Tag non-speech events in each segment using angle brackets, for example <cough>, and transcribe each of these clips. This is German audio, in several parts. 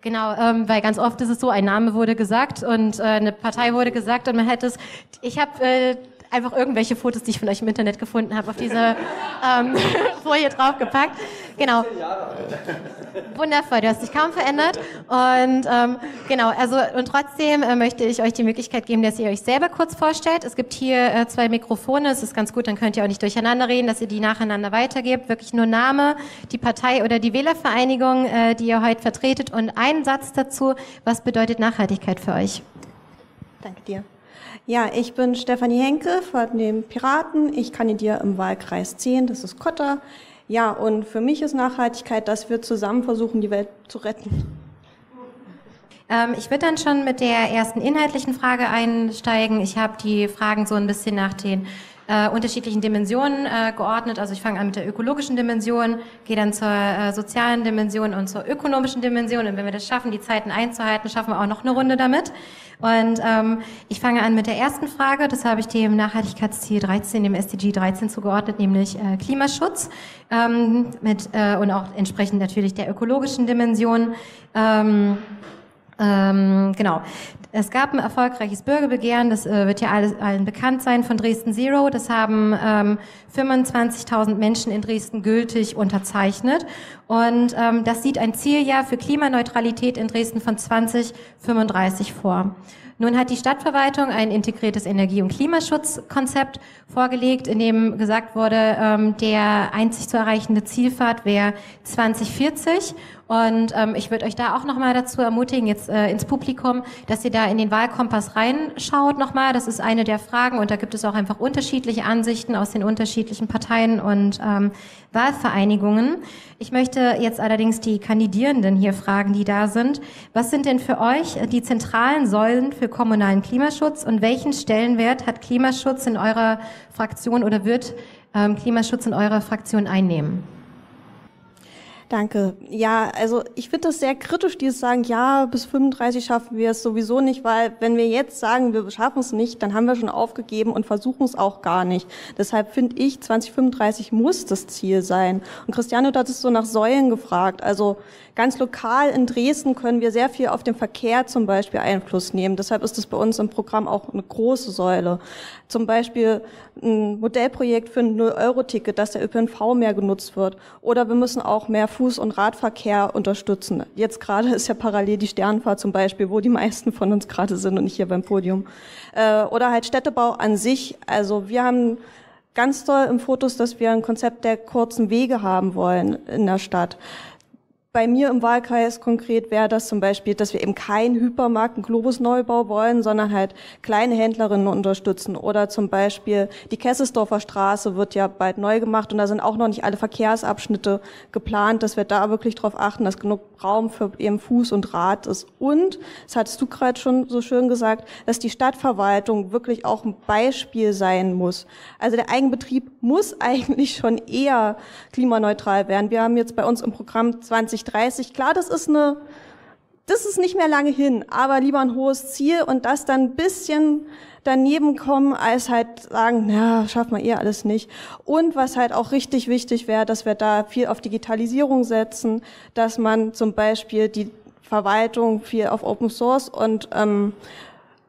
Genau, ähm, weil ganz oft ist es so, ein Name wurde gesagt und äh, eine Partei wurde gesagt und man hätte es. Ich habe äh, einfach irgendwelche Fotos, die ich von euch im Internet gefunden habe, auf diese ähm, <laughs> Folie draufgepackt. Genau. Wundervoll, du hast dich kaum verändert. Und ähm, genau, also und trotzdem äh, möchte ich euch die Möglichkeit geben, dass ihr euch selber kurz vorstellt. Es gibt hier äh, zwei Mikrofone, es ist ganz gut, dann könnt ihr auch nicht durcheinander reden, dass ihr die nacheinander weitergebt. Wirklich nur Name, die Partei oder die Wählervereinigung, äh, die ihr heute vertretet und einen Satz dazu, was bedeutet Nachhaltigkeit für euch? Danke dir. Ja, ich bin Stefanie Henke von den Piraten. Ich kandidiere im Wahlkreis 10, das ist Kotter. Ja, und für mich ist Nachhaltigkeit, dass wir zusammen versuchen, die Welt zu retten. Ähm, ich würde dann schon mit der ersten inhaltlichen Frage einsteigen. Ich habe die Fragen so ein bisschen nach den äh, unterschiedlichen Dimensionen äh, geordnet. Also ich fange an mit der ökologischen Dimension, gehe dann zur äh, sozialen Dimension und zur ökonomischen Dimension. Und wenn wir das schaffen, die Zeiten einzuhalten, schaffen wir auch noch eine Runde damit. Und ähm, ich fange an mit der ersten Frage. Das habe ich dem Nachhaltigkeitsziel 13, dem SDG 13 zugeordnet, nämlich äh, Klimaschutz ähm, mit äh, und auch entsprechend natürlich der ökologischen Dimension. Ähm, ähm, genau. Es gab ein erfolgreiches Bürgerbegehren, das äh, wird ja alles, allen bekannt sein, von Dresden Zero. Das haben ähm, 25.000 Menschen in Dresden gültig unterzeichnet. Und ähm, das sieht ein Zieljahr für Klimaneutralität in Dresden von 2035 vor. Nun hat die Stadtverwaltung ein integriertes Energie- und Klimaschutzkonzept vorgelegt, in dem gesagt wurde, ähm, der einzig zu erreichende Zielfahrt wäre 2040 und ähm, ich würde euch da auch nochmal dazu ermutigen, jetzt äh, ins Publikum, dass ihr da in den Wahlkompass reinschaut nochmal. Das ist eine der Fragen und da gibt es auch einfach unterschiedliche Ansichten aus den unterschiedlichen Parteien und ähm, Wahlvereinigungen. Ich möchte jetzt allerdings die Kandidierenden hier fragen, die da sind. Was sind denn für euch die zentralen Säulen für kommunalen Klimaschutz und welchen Stellenwert hat Klimaschutz in eurer Fraktion oder wird ähm, Klimaschutz in eurer Fraktion einnehmen? Danke. Ja, also ich finde das sehr kritisch, dieses sagen, ja, bis 35 schaffen wir es sowieso nicht, weil wenn wir jetzt sagen, wir schaffen es nicht, dann haben wir schon aufgegeben und versuchen es auch gar nicht. Deshalb finde ich, 2035 muss das Ziel sein. Und Christiane, du hattest so nach Säulen gefragt. Also Ganz lokal in Dresden können wir sehr viel auf den Verkehr zum Beispiel Einfluss nehmen. Deshalb ist es bei uns im Programm auch eine große Säule. Zum Beispiel ein Modellprojekt für ein Null-Euro-Ticket, dass der ÖPNV mehr genutzt wird. Oder wir müssen auch mehr Fuß- und Radverkehr unterstützen. Jetzt gerade ist ja parallel die Sternfahrt zum Beispiel, wo die meisten von uns gerade sind und nicht hier beim Podium. Äh, oder halt Städtebau an sich. Also wir haben ganz toll im Fotos, dass wir ein Konzept der kurzen Wege haben wollen in der Stadt bei mir im Wahlkreis konkret wäre das zum Beispiel, dass wir eben keinen Hypermarkt, einen Globus-Neubau wollen, sondern halt kleine Händlerinnen unterstützen. Oder zum Beispiel die Kesselsdorfer Straße wird ja bald neu gemacht und da sind auch noch nicht alle Verkehrsabschnitte geplant, dass wir da wirklich darauf achten, dass genug Raum für eben Fuß und Rad ist. Und, das hattest du gerade schon so schön gesagt, dass die Stadtverwaltung wirklich auch ein Beispiel sein muss. Also der Eigenbetrieb muss <laughs> eigentlich schon eher klimaneutral werden. Wir haben jetzt bei uns im Programm 20 30. Klar, das ist eine, das ist nicht mehr lange hin, aber lieber ein hohes Ziel und das dann ein bisschen daneben kommen, als halt sagen, na, schaffen wir eh alles nicht. Und was halt auch richtig wichtig wäre, dass wir da viel auf Digitalisierung setzen, dass man zum Beispiel die Verwaltung viel auf Open Source und ähm,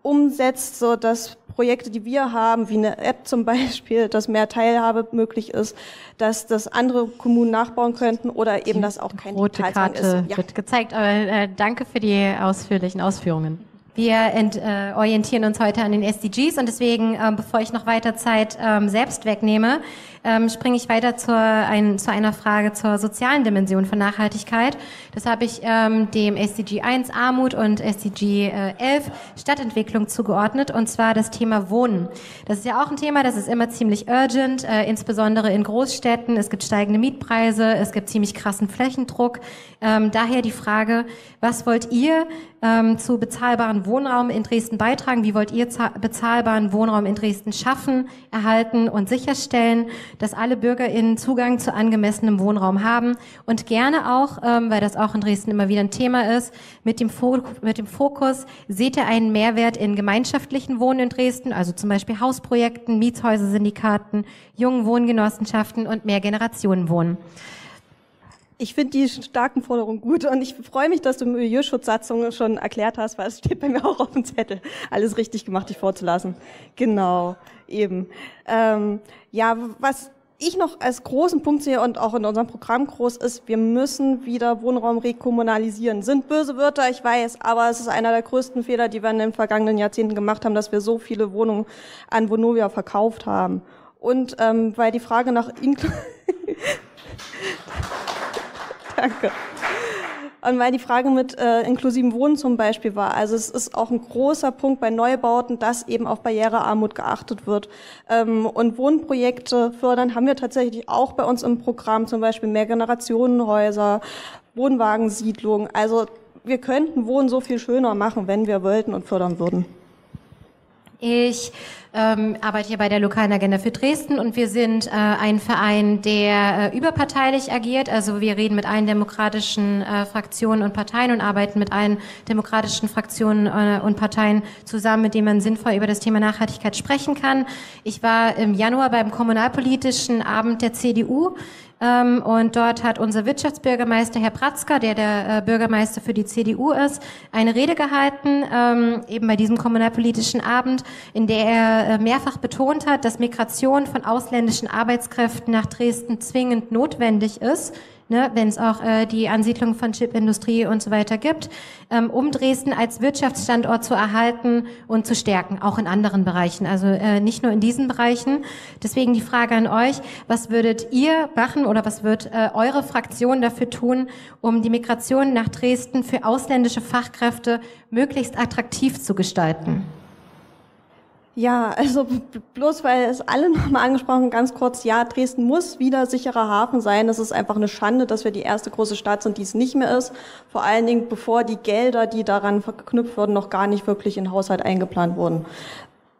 umsetzt, so dass Projekte, die wir haben, wie eine App zum <laughs> Beispiel, dass mehr Teilhabe möglich ist, dass das andere Kommunen nachbauen könnten oder eben, dass auch kein Rote Karte ist. Ja. wird gezeigt. Aber äh, danke für die ausführlichen Ausführungen. Wir ent, äh, orientieren uns heute an den SDGs und deswegen, äh, bevor ich noch weiter Zeit ähm, selbst wegnehme, ähm, springe ich weiter zur, ein, zu einer Frage zur sozialen Dimension von Nachhaltigkeit. Das habe ich ähm, dem SDG 1 Armut und SDG äh, 11 Stadtentwicklung zugeordnet und zwar das Thema Wohnen. Das ist ja auch ein Thema, das ist immer ziemlich urgent, äh, insbesondere in Großstädten. Es gibt steigende Mietpreise, es gibt ziemlich krassen Flächendruck. Ähm, daher die Frage, was wollt ihr ähm, zu bezahlbaren Wohnraum in Dresden beitragen? Wie wollt ihr bezahlbaren Wohnraum in Dresden schaffen, erhalten und sicherstellen, dass alle BürgerInnen Zugang zu angemessenem Wohnraum haben? Und gerne auch, ähm, weil das auch in Dresden immer wieder ein Thema ist, mit dem, mit dem Fokus, seht ihr einen Mehrwert in gemeinschaftlichen Wohnen in Dresden, also zum Beispiel Hausprojekten, Mietshäuser-Syndikaten, jungen Wohngenossenschaften und Mehrgenerationenwohnen? Ich finde die starken Forderungen gut und ich freue mich, dass du Milieuschutzsatzungen schon erklärt hast, weil es steht bei mir auch auf dem Zettel. Alles richtig gemacht, dich vorzulassen. Genau, eben. Ähm, ja, was ich noch als großen Punkt sehe und auch in unserem Programm groß ist, wir müssen wieder Wohnraum rekommunalisieren. Sind böse Wörter, ich weiß, aber es ist einer der größten Fehler, die wir in den vergangenen Jahrzehnten gemacht haben, dass wir so viele Wohnungen an Vonovia verkauft haben. Und ähm, weil die Frage nach Inkl <laughs> Danke. Und weil die Frage mit äh, inklusivem Wohnen zum Beispiel war, also es ist auch ein großer Punkt bei Neubauten, dass eben auf Barrierearmut geachtet wird. Ähm, und Wohnprojekte fördern haben wir tatsächlich auch bei uns im Programm, zum Beispiel Mehrgenerationenhäuser, Wohnwagensiedlungen. Also wir könnten Wohnen so viel schöner machen, wenn wir wollten und fördern würden. Ich ähm, arbeite hier bei der lokalen Agenda für Dresden und wir sind äh, ein Verein, der äh, überparteilich agiert. Also wir reden mit allen demokratischen äh, Fraktionen und Parteien und arbeiten mit allen demokratischen Fraktionen äh, und Parteien zusammen, mit denen man sinnvoll über das Thema Nachhaltigkeit sprechen kann. Ich war im Januar beim kommunalpolitischen Abend der CDU ähm, und dort hat unser Wirtschaftsbürgermeister, Herr Pratzka, der der äh, Bürgermeister für die CDU ist, eine Rede gehalten, ähm, eben bei diesem kommunalpolitischen Abend, in der er äh, mehrfach betont hat, dass Migration von ausländischen Arbeitskräften nach Dresden zwingend notwendig ist ne, wenn es auch äh, die Ansiedlung von Chipindustrie und so weiter gibt, ähm, um Dresden als Wirtschaftsstandort zu erhalten und zu stärken, auch in anderen Bereichen, also äh, nicht nur in diesen Bereichen. Deswegen die Frage an euch, was würdet ihr machen oder was wird äh, eure Fraktion dafür tun, um die Migration nach Dresden für ausländische Fachkräfte möglichst attraktiv zu gestalten? Ja, also bloß weil es alle nochmal angesprochen, ganz kurz, ja, Dresden muss wieder sicherer Hafen sein. Es ist einfach eine Schande, dass wir die erste große Stadt sind, die es nicht mehr ist. Vor allen Dingen, bevor die Gelder, die daran verknüpft wurden, noch gar nicht wirklich in den Haushalt eingeplant wurden.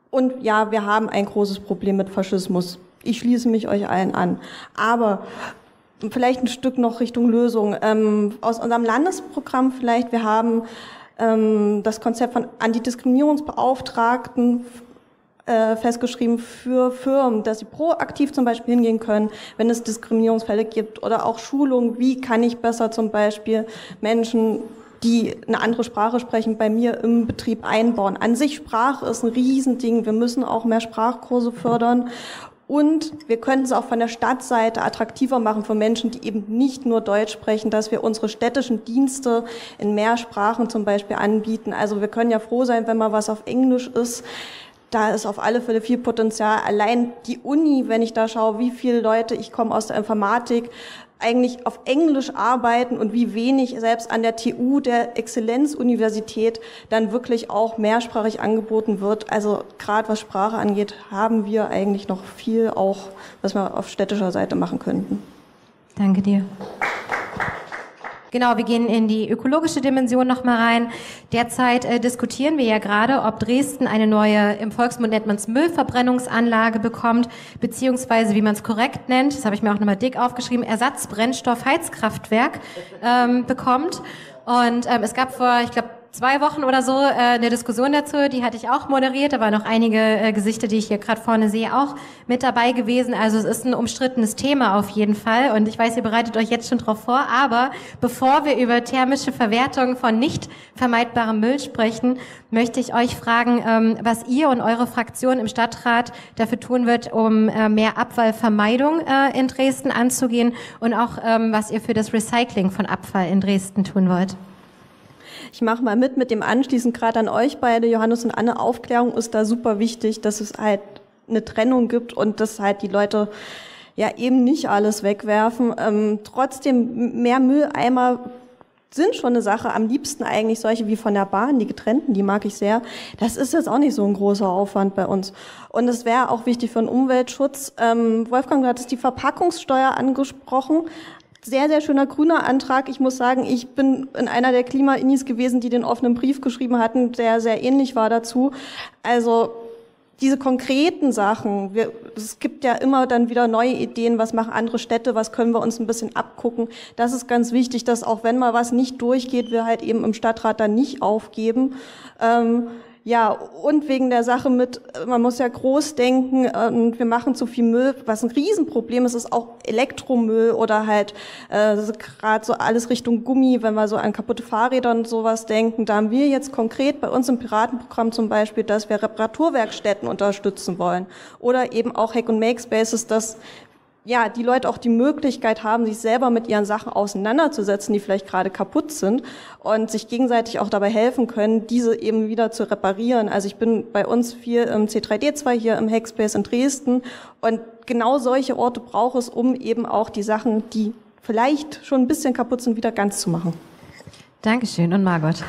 Und ja, wir haben ein großes Problem mit Faschismus. Ich schließe mich euch allen an. Aber vielleicht ein Stück noch Richtung Lösung. Ähm, aus unserem Landesprogramm vielleicht, wir haben ähm, das Konzept von Antidiskriminierungsbeauftragten äh, festgeschrieben für Firmen, dass sie proaktiv zum Beispiel hingehen können, wenn es Diskriminierungsfälle gibt oder auch Schulungen, wie kann ich besser zum Beispiel Menschen die eine andere Sprache sprechen, bei mir im Betrieb einbauen. An sich Sprache ist ein Riesending. Wir müssen auch mehr Sprachkurse fördern. Und wir könnten es auch von der Stadtseite attraktiver machen für Menschen, die eben nicht nur Deutsch sprechen, dass wir unsere städtischen Dienste in mehr Sprachen zum Beispiel anbieten. Also wir können ja froh sein, wenn mal was auf Englisch ist da ist auf alle Fälle viel Potenzial. Allein die Uni, wenn ich da schaue, wie viele Leute, ich komme aus der Informatik, eigentlich auf Englisch arbeiten und wie wenig selbst an der TU, der Exzellenzuniversität, dann wirklich auch mehrsprachig angeboten wird. Also gerade was Sprache angeht, haben wir eigentlich noch viel auch, was wir auf städtischer Seite machen könnten. Danke dir. Genau, wir gehen in die ökologische Dimension nochmal rein. Derzeit äh, diskutieren wir ja gerade, ob Dresden eine neue, im Volksmund nennt man es Müllverbrennungsanlage bekommt, beziehungsweise, wie man es korrekt nennt, das habe ich mir auch nochmal dick aufgeschrieben, Ersatzbrennstoffheizkraftwerk ähm, bekommt. Und ähm, es gab vor, ich glaube, zwei Wochen oder so äh, eine Diskussion dazu, die hatte ich auch moderiert. Da waren noch einige äh, Gesichter, die ich hier gerade vorne sehe, auch mit dabei gewesen. Also es ist ein umstrittenes Thema auf jeden Fall. Und ich weiß, ihr bereitet euch jetzt schon drauf vor. Aber bevor wir über thermische Verwertung von nicht vermeidbarem Müll sprechen, möchte ich euch fragen, ähm, was ihr und eure Fraktion im Stadtrat dafür tun wird, um äh, mehr Abfallvermeidung äh, in Dresden anzugehen und auch ähm, was ihr für das Recycling von Abfall in Dresden tun wollt. Ich mache mal mit mit dem anschließend gerade an euch beide, Johannes und Anne. Aufklärung ist da super wichtig, dass es halt eine Trennung gibt und dass halt die Leute ja eben nicht alles wegwerfen. Ähm, trotzdem mehr Mülleimer sind schon eine Sache. Am liebsten eigentlich solche wie von der Bahn, die getrennten, die mag ich sehr. Das ist jetzt auch nicht so ein großer Aufwand bei uns. Und es wäre auch wichtig für den Umweltschutz. Ähm, Wolfgang, du hattest die Verpackungssteuer angesprochen sehr, sehr schöner grüner Antrag. Ich muss sagen, ich bin in einer der Klima-Inis gewesen, die den offenen Brief geschrieben hatten, der sehr ähnlich war dazu. Also diese konkreten Sachen, wir, es gibt ja immer dann wieder neue Ideen, was machen andere Städte, was können wir uns ein bisschen abgucken. Das ist ganz wichtig, dass auch wenn mal was nicht durchgeht, wir halt eben im Stadtrat dann nicht aufgeben. Ähm, ja, und wegen der Sache mit, man muss ja groß denken und wir machen zu viel Müll. Was ein Riesenproblem ist, ist auch Elektromüll oder halt äh, gerade so alles Richtung Gummi, wenn wir so an kaputte Fahrräder und sowas denken. Da haben wir jetzt konkret bei uns im Piratenprogramm zum Beispiel, dass wir Reparaturwerkstätten unterstützen wollen. Oder eben auch Hack- und Make-Spaces, dass ja, die Leute auch die Möglichkeit haben, sich selber mit ihren Sachen auseinanderzusetzen, die vielleicht gerade kaputt sind und sich gegenseitig auch dabei helfen können, diese eben wieder zu reparieren. Also ich bin bei uns viel im C3D2 hier im Hackspace in Dresden und genau solche Orte braucht es, um eben auch die Sachen, die vielleicht schon ein bisschen kaputt sind, wieder ganz zu machen. Dankeschön und Margot.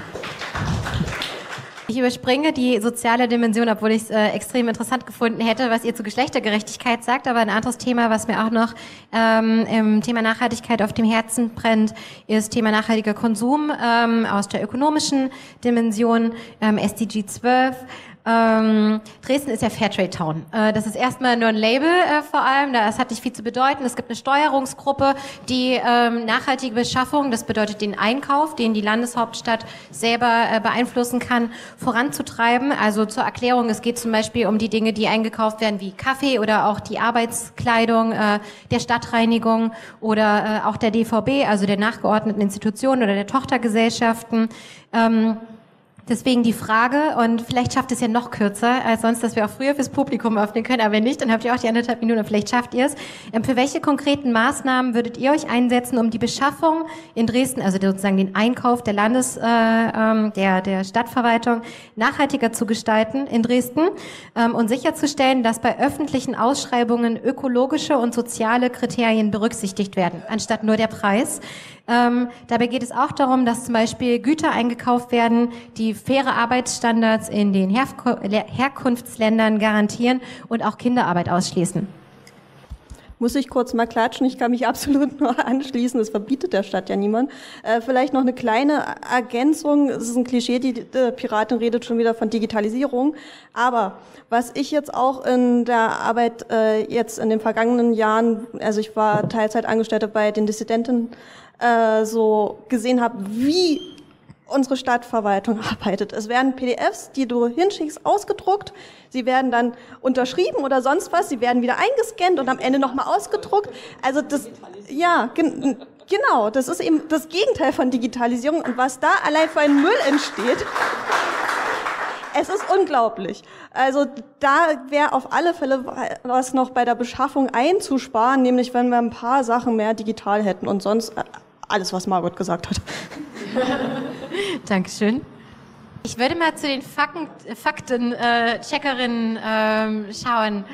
Ich überspringe die soziale Dimension, obwohl ich es äh, extrem interessant gefunden hätte, was ihr zu Geschlechtergerechtigkeit sagt. Aber ein anderes Thema, was mir auch noch ähm, im Thema Nachhaltigkeit auf dem Herzen brennt, ist Thema nachhaltiger Konsum ähm, aus der ökonomischen Dimension, ähm, SDG 12. Ähm, Dresden ist ja Fairtrade Town. Äh, das ist erstmal nur ein Label äh, vor allem. Das hat nicht viel zu bedeuten. Es gibt eine Steuerungsgruppe, die ähm, nachhaltige Beschaffung, das bedeutet den Einkauf, den die Landeshauptstadt selber äh, beeinflussen kann, voranzutreiben. Also zur Erklärung, es geht zum Beispiel um die Dinge, die eingekauft werden, wie Kaffee oder auch die Arbeitskleidung äh, der Stadtreinigung oder äh, auch der DVB, also der nachgeordneten Institutionen oder der Tochtergesellschaften. Ähm, Deswegen die Frage, und vielleicht schafft es ja noch kürzer als sonst, dass wir auch früher fürs Publikum öffnen können, aber wenn nicht, dann habt ihr auch die anderthalb Minuten, vielleicht schafft ihr es. Ähm, für welche konkreten Maßnahmen würdet ihr euch einsetzen, um die Beschaffung in Dresden, also sozusagen den Einkauf der Landes, äh, ähm, der, der Stadtverwaltung nachhaltiger zu gestalten in Dresden ähm, und sicherzustellen, dass bei öffentlichen Ausschreibungen ökologische und soziale Kriterien berücksichtigt werden, anstatt nur der Preis? Ähm, dabei geht es auch darum, dass zum Beispiel Güter eingekauft werden, die faire Arbeitsstandards in den Herkunftsländern garantieren und auch Kinderarbeit ausschließen. Muss ich kurz mal klatschen? Ich kann mich <laughs> absolut nur anschließen. Das verbietet der Stadt ja niemand. Äh, vielleicht noch eine kleine Ergänzung. Es ist ein Klischee, die, die Piratin redet schon wieder von Digitalisierung. Aber was ich jetzt auch in der Arbeit äh, jetzt in den vergangenen Jahren, also ich war Teilzeitangestellte bei den Dissidenten, äh, so gesehen habe, wie unsere Stadtverwaltung arbeitet. Es werden PDFs, die du hinschickst, ausgedruckt. Sie werden dann unterschrieben oder sonst was. Sie werden wieder eingescannt und am Ende nochmal ausgedruckt. Also das, ja, gen genau, das ist eben das Gegenteil von Digitalisierung. Und was da allein für ein Müll entsteht, es ist unglaublich. Also da wäre auf alle Fälle was noch bei der Beschaffung einzusparen, nämlich wenn wir ein paar Sachen mehr digital hätten und sonst äh, alles, was Margot gesagt hat. <laughs> Dankeschön. Ich würde mal zu den Fakten-Checkerinnen äh, äh, schauen.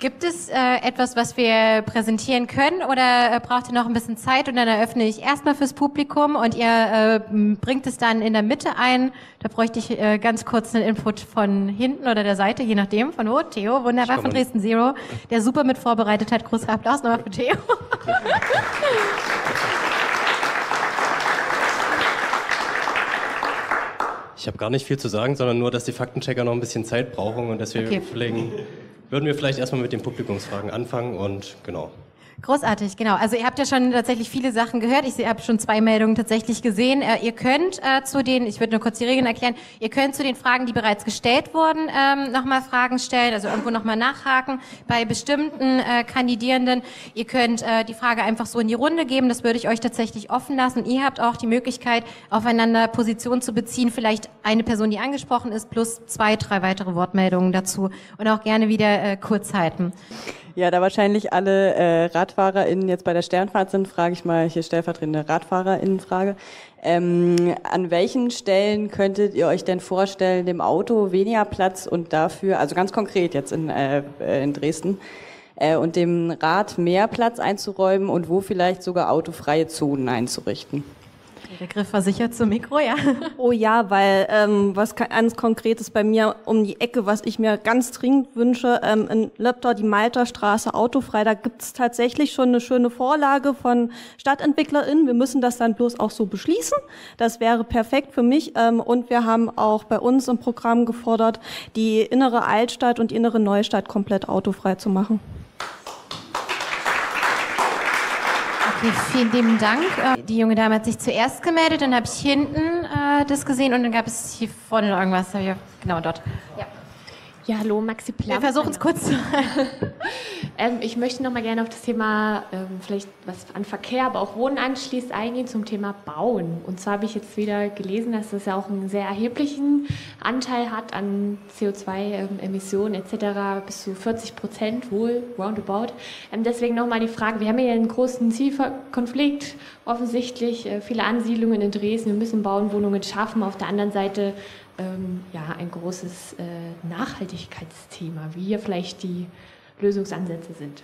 Gibt es äh, etwas, was wir präsentieren können oder äh, braucht ihr noch ein bisschen Zeit und dann eröffne ich erstmal fürs Publikum und ihr äh, bringt es dann in der Mitte ein. Da bräuchte ich äh, ganz kurz einen Input von hinten oder der Seite, je nachdem. Von wo? Theo, wunderbar von Dresden Zero, der super mit vorbereitet hat. Großer Applaus nochmal für Theo. <laughs> Ich habe gar nicht viel zu sagen, sondern nur, dass die Faktenchecker noch ein bisschen Zeit brauchen und deswegen okay. würden wir vielleicht erstmal mit den Publikumsfragen anfangen und genau. Großartig, genau. Also ihr habt ja schon tatsächlich viele Sachen gehört. Ich habe schon zwei Meldungen tatsächlich gesehen. Äh, ihr könnt äh, zu den, ich würde nur kurz die Regeln erklären, ihr könnt zu den Fragen, die bereits gestellt wurden, ähm, nochmal Fragen stellen, also irgendwo nochmal nachhaken bei bestimmten äh, Kandidierenden. Ihr könnt äh, die Frage einfach so in die Runde geben, das würde ich euch tatsächlich offen lassen. Ihr habt auch die Möglichkeit, aufeinander Position zu beziehen, vielleicht eine Person, die angesprochen ist, plus zwei, drei weitere Wortmeldungen dazu und auch gerne wieder äh, kurz halten. Ja, da wahrscheinlich alle äh, RadfahrerInnen jetzt bei der Sternfahrt sind, frage ich mal hier stellvertretende RadfahrerInnen-Frage. Ähm, an welchen Stellen könntet ihr euch denn vorstellen, dem Auto weniger Platz und dafür, also ganz konkret jetzt in, äh, in Dresden, äh, und dem Rad mehr Platz einzuräumen und wo vielleicht sogar autofreie Zonen einzurichten? Der Griff war sicher zum Mikro, ja. <laughs> Oh ja, weil ähm, was ganz Konkretes bei mir um die Ecke, was ich mir ganz dringend wünsche, ähm, in Löbter die Malterstraße autofrei, da gibt's tatsächlich schon eine schöne Vorlage von StadtentwicklerInnen. Wir müssen das dann bloß auch so beschließen. Das wäre perfekt für mich. Ähm, und wir haben auch bei uns im Programm gefordert, die innere Altstadt und die innere Neustadt komplett autofrei zu machen. Okay, vielen lieben Dank. Äh, die junge Dame hat sich zuerst gemeldet, dann habe ich hinten äh, das gesehen und dann gab es hier vorne noch irgendwas. Genau dort. Ja. Ja, hallo, Maxi Plamm. Wir versuchen es kurz zu <laughs> ähm, Ich möchte noch mal gerne auf das Thema, ähm, vielleicht was an Verkehr, aber auch Wohnen anschließt, eingehen zum Thema Bauen. Und zwar habe ich jetzt wieder gelesen, dass das ja auch einen sehr erheblichen Anteil hat an CO2-Emissionen ähm, etc., bis zu 40 Prozent wohl, roundabout. Ähm, deswegen nochmal die Frage, wir haben hier einen großen Zielkonflikt, offensichtlich äh, viele Ansiedlungen in Dresden, wir müssen bauen, Wohnungen schaffen. Auf der anderen Seite ähm, ja, ein großes äh, Nachhaltigkeitsthema, wie hier vielleicht die Lösungsansätze sind.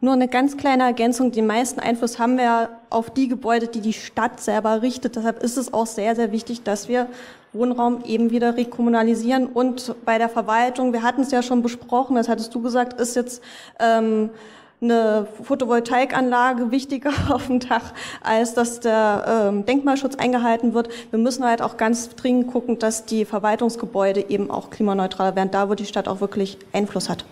Nur eine ganz kleine Ergänzung. Den meisten Einfluss haben wir auf die Gebäude, die die Stadt selber richtet. Deshalb ist es auch sehr, sehr wichtig, dass wir Wohnraum eben wieder rekommunalisieren. Und bei der Verwaltung, wir hatten es ja schon besprochen, das hattest du gesagt, ist jetzt ähm, eine Photovoltaikanlage wichtiger <laughs> auf dem Dach, als dass der ähm, Denkmalschutz eingehalten wird. Wir müssen halt auch ganz dringend gucken, dass die Verwaltungsgebäude eben auch klimaneutral werden, da wo die Stadt auch wirklich Einfluss hat.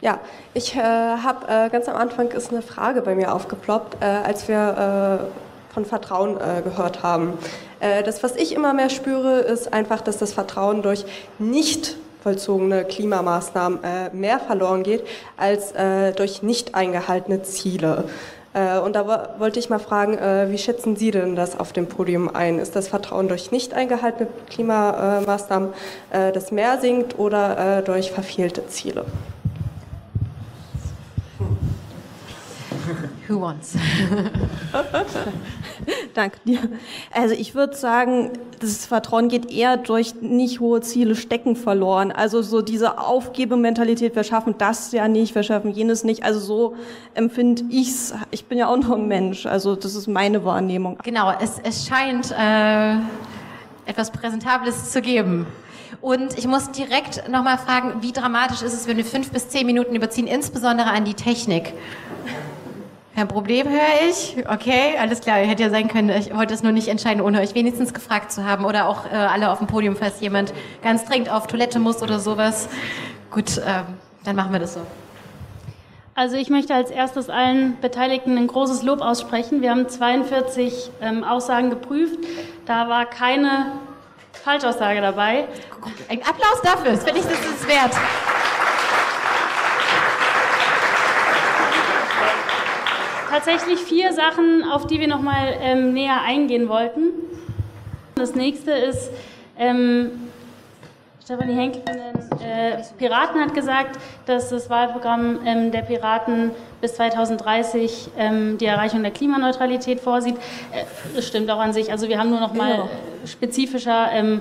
Ja, ich äh, habe äh, ganz am Anfang ist eine Frage bei mir aufgeploppt, äh, als wir äh, von Vertrauen äh, gehört haben. Äh, das, was ich immer mehr spüre, ist einfach, dass das Vertrauen durch nicht vollzogene Klimamaßnahmen mehr verloren geht als durch nicht eingehaltene Ziele. Und da wollte ich mal fragen, wie schätzen Sie denn das auf dem Podium ein? Ist das Vertrauen durch nicht eingehaltene Klimamaßnahmen, das mehr sinkt oder durch verfehlte Ziele? Who wants? <laughs> Danke dir. Also ich würde sagen, das Vertrauen geht eher durch nicht hohe Ziele stecken verloren. Also so diese Aufgebementalität, wir schaffen das ja nicht, wir schaffen jenes nicht. Also so empfinde ich's. Ich bin ja auch noch ein Mensch. Also das ist meine Wahrnehmung. Genau, es, es scheint äh, etwas Präsentables zu geben. Und ich muss direkt nochmal fragen, wie dramatisch ist es, wenn wir fünf bis zehn Minuten überziehen, insbesondere an die Technik? Kein Problem, höre ich. Okay, alles klar. Hätte ja sein können, ich wollte es nur nicht entscheiden, ohne euch wenigstens gefragt zu haben. Oder auch äh, alle auf dem Podium, falls jemand ganz dringend auf Toilette muss oder sowas. Gut, ähm, dann machen wir das so. Also ich möchte als erstes allen Beteiligten ein großes Lob aussprechen. Wir haben 42 ähm, Aussagen geprüft. Da war keine Falschaussage dabei. Ein Applaus dafür. Das finde ich, das ist es wert. Tatsächlich vier Sachen, auf die wir nochmal ähm, näher eingehen wollten. Das nächste ist, ähm, Stefanie Henkel von den äh, Piraten hat gesagt, dass das Wahlprogramm ähm, der Piraten bis 2030 ähm, die Erreichung der Klimaneutralität vorsieht. Äh, das stimmt auch an sich. Also wir haben nur noch mal genau. spezifischer ähm,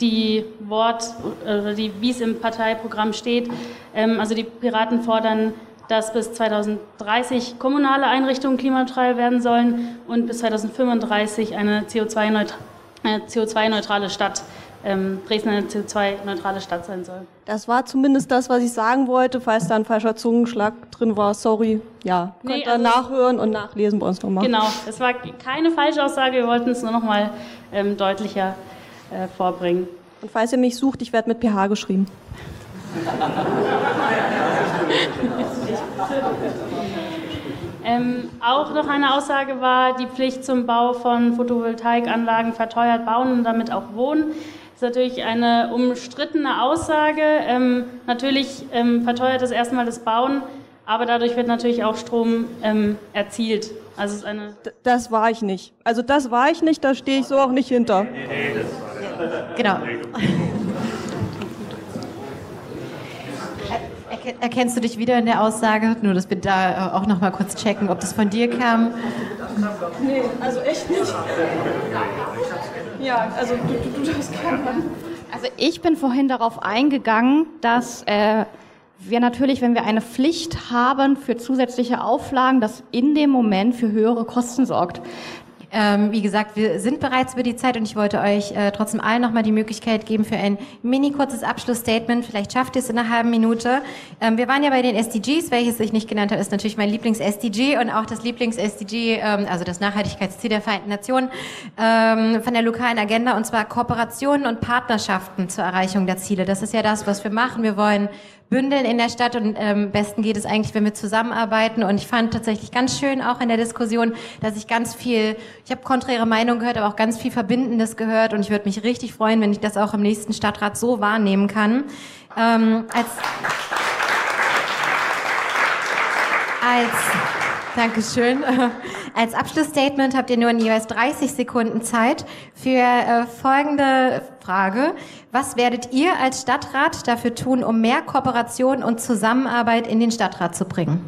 die Wort, oder die, wie es im Parteiprogramm steht. Ähm, also die Piraten fordern dass bis 2030 kommunale Einrichtungen klimaneutral werden sollen und bis 2035 eine CO2-neutrale Stadt, ähm, Dresden eine CO2-neutrale Stadt sein soll. Das war zumindest das, was ich sagen wollte. Falls da ein falscher Zungenschlag drin war, sorry. Ja, könnt nee, also, nachhören und nachlesen bei uns nochmal. Genau, es war keine falsche Aussage, wir wollten es nur nochmal ähm, deutlicher äh, vorbringen. Und falls ihr mich sucht, ich werde mit PH geschrieben. <laughs> Ähm, auch noch eine Aussage war, die Pflicht zum Bau von Photovoltaikanlagen verteuert bauen und damit auch wohnen. Das ist natürlich eine umstrittene Aussage. Ähm, natürlich ähm, verteuert es erstmal das Bauen, aber dadurch wird natürlich auch Strom ähm, erzielt. Also ist eine das war ich nicht. Also das war ich nicht, da stehe ich so auch nicht hinter. Genau. <laughs> Erkennst du dich wieder in der Aussage? Nur, dass wir da auch noch mal kurz checken, ob das von dir kam. Nee, also echt nicht. Ja, also du, du, du darfst gerne. Also ich bin vorhin darauf eingegangen, dass äh, wir natürlich, wenn wir eine Pflicht haben für zusätzliche Auflagen, das in dem Moment für höhere Kosten sorgt. Ähm, wie gesagt, wir sind bereits über die Zeit und ich wollte euch äh, trotzdem allen nochmal die Möglichkeit geben für ein mini kurzes Abschlussstatement. Vielleicht schafft ihr es in einer halben Minute. Ähm, wir waren ja bei den SDGs, welches ich nicht genannt habe, ist natürlich mein Lieblings-SDG und auch das Lieblings-SDG, ähm, also das Nachhaltigkeitsziel der Vereinten Nationen ähm, von der lokalen Agenda und zwar Kooperationen und Partnerschaften zur Erreichung der Ziele. Das ist ja das, was wir machen. Wir wollen bündeln in der Stadt und ähm, besten geht es eigentlich, wenn wir zusammenarbeiten. Und ich fand tatsächlich ganz schön auch in der Diskussion, dass ich ganz viel, ich habe konträre Meinungen gehört, aber auch ganz viel Verbindendes gehört. Und ich würde mich richtig freuen, wenn ich das auch im nächsten Stadtrat so wahrnehmen kann. Ähm, als als Dankeschön. <laughs> Als Abschlussstatement habt ihr nur in jeweils 30 Sekunden Zeit für äh, folgende Frage. Was werdet ihr als Stadtrat dafür tun, um mehr Kooperation und Zusammenarbeit in den Stadtrat zu bringen?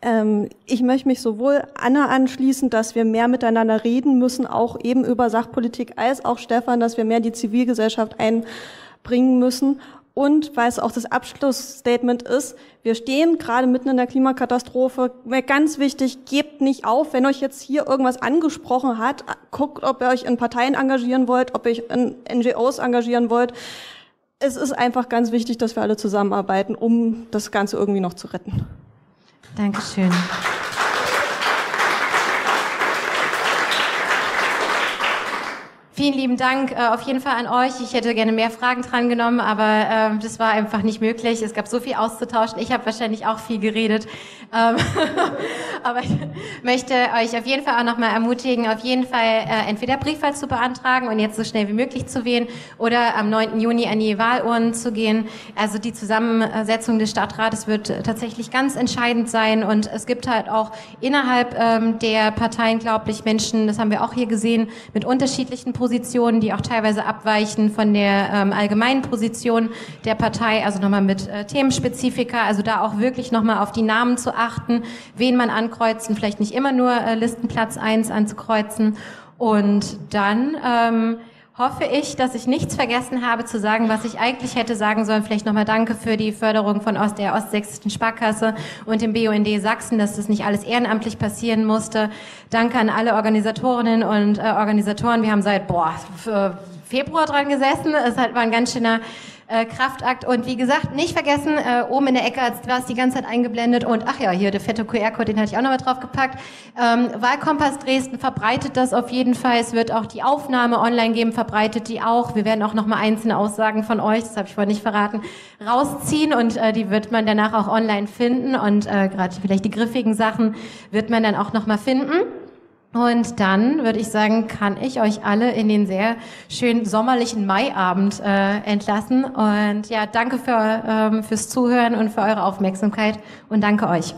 Ähm, ich möchte mich sowohl Anna anschließen, dass wir mehr miteinander reden müssen, auch eben über Sachpolitik, als auch Stefan, dass wir mehr die Zivilgesellschaft einbringen müssen. Und weil es auch das Abschlussstatement ist, wir stehen gerade mitten in der Klimakatastrophe. Ganz wichtig, gebt nicht auf, wenn euch jetzt hier irgendwas angesprochen hat. Guckt, ob ihr euch in Parteien engagieren wollt, ob ihr euch in NGOs engagieren wollt. Es ist einfach ganz wichtig, dass wir alle zusammenarbeiten, um das Ganze irgendwie noch zu retten. Dankeschön. Vielen lieben Dank äh, auf jeden Fall an euch. Ich hätte gerne mehr Fragen dran genommen, aber äh, das war einfach nicht möglich. Es gab so viel auszutauschen. Ich habe wahrscheinlich auch viel geredet. Ähm <laughs> aber ich möchte euch auf jeden Fall auch nochmal ermutigen, auf jeden Fall äh, entweder Briefwahl zu beantragen und jetzt so schnell wie möglich zu wählen oder am 9. Juni an die Wahlurnen zu gehen. Also die Zusammensetzung des Stadtrates wird tatsächlich ganz entscheidend sein und es gibt halt auch innerhalb ähm, der Parteien, glaube ich, Menschen, das haben wir auch hier gesehen, mit unterschiedlichen Positionen, die auch teilweise abweichen von der ähm, allgemeinen Position der Partei, also nochmal mit äh, Themenspezifika, also da auch wirklich nochmal auf die Namen zu achten, wen man ankreuzen, vielleicht nicht immer nur äh, Listenplatz eins anzukreuzen. Und dann ähm, hoffe ich, dass ich nichts vergessen habe zu sagen, was ich eigentlich hätte sagen sollen. Vielleicht nochmal Danke für die Förderung von Ost der Ostsächsischen Sparkasse und dem BUND Sachsen, dass das nicht alles ehrenamtlich passieren musste. Danke an alle Organisatorinnen und äh, Organisatoren. Wir haben seit boah, Februar dran gesessen. Es war ein ganz schöner äh, Kraftakt. Und wie gesagt, nicht vergessen, äh, oben in der Ecke war es die ganze Zeit eingeblendet und ach ja, hier der fette QR-Code, den hatte ich auch noch mal drauf gepackt. Ähm, Wahlkompass Dresden verbreitet das auf jeden Fall. Es wird auch die Aufnahme online geben, verbreitet die auch. Wir werden auch noch mal einzelne Aussagen von euch, das habe ich vorhin nicht verraten, rausziehen und äh, die wird man danach auch online finden und äh, gerade vielleicht die griffigen Sachen wird man dann auch noch mal finden. Und dann würde ich sagen, kann ich euch alle in den sehr schönen sommerlichen Maiabend äh, entlassen. Und ja, danke für, ähm, fürs Zuhören und für eure Aufmerksamkeit und danke euch.